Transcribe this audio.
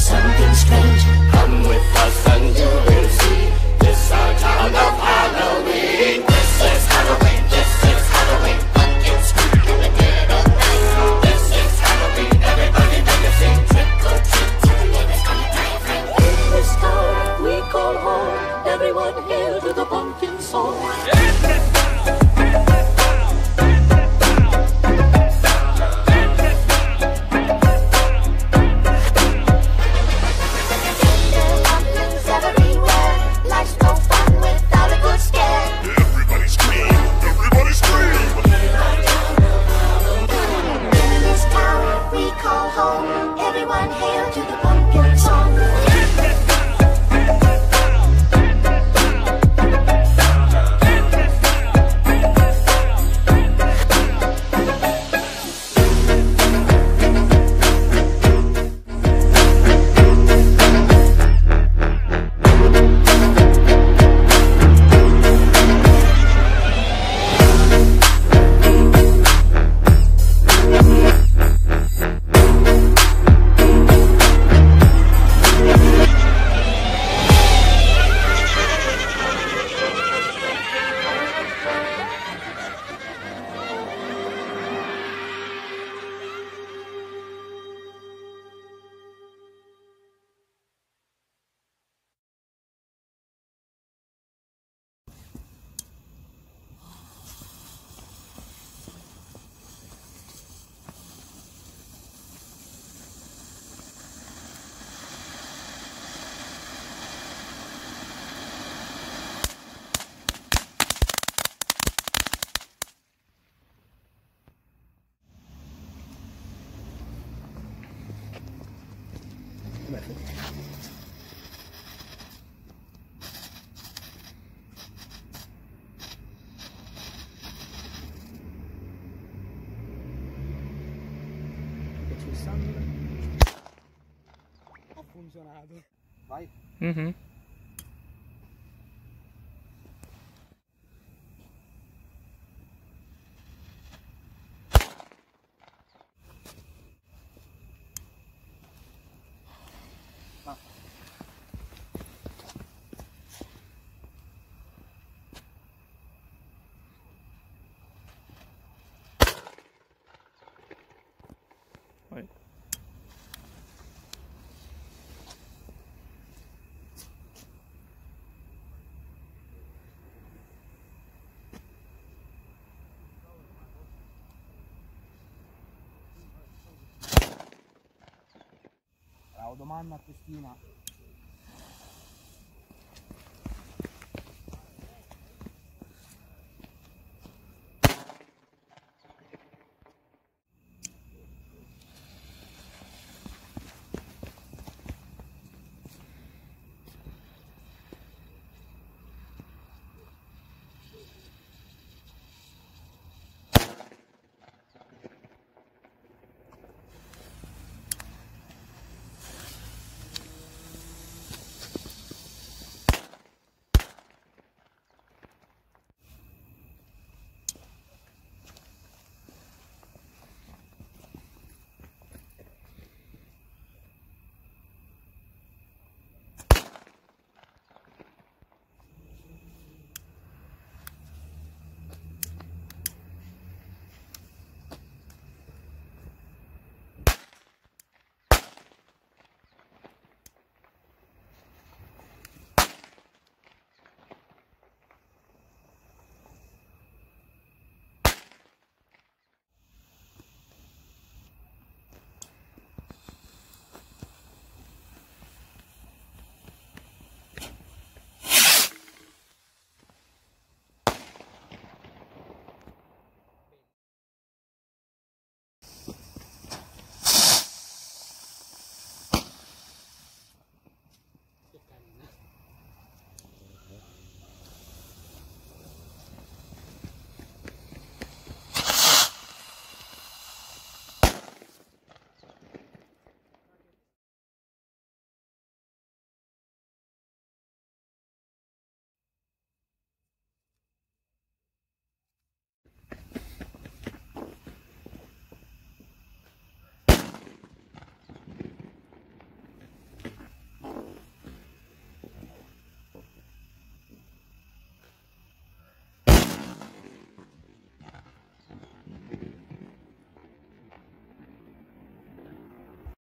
Sáng Eccoci il sangue. Funzionato. Vai. Mm -hmm. domanda a Cristina.